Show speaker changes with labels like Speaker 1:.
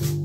Speaker 1: you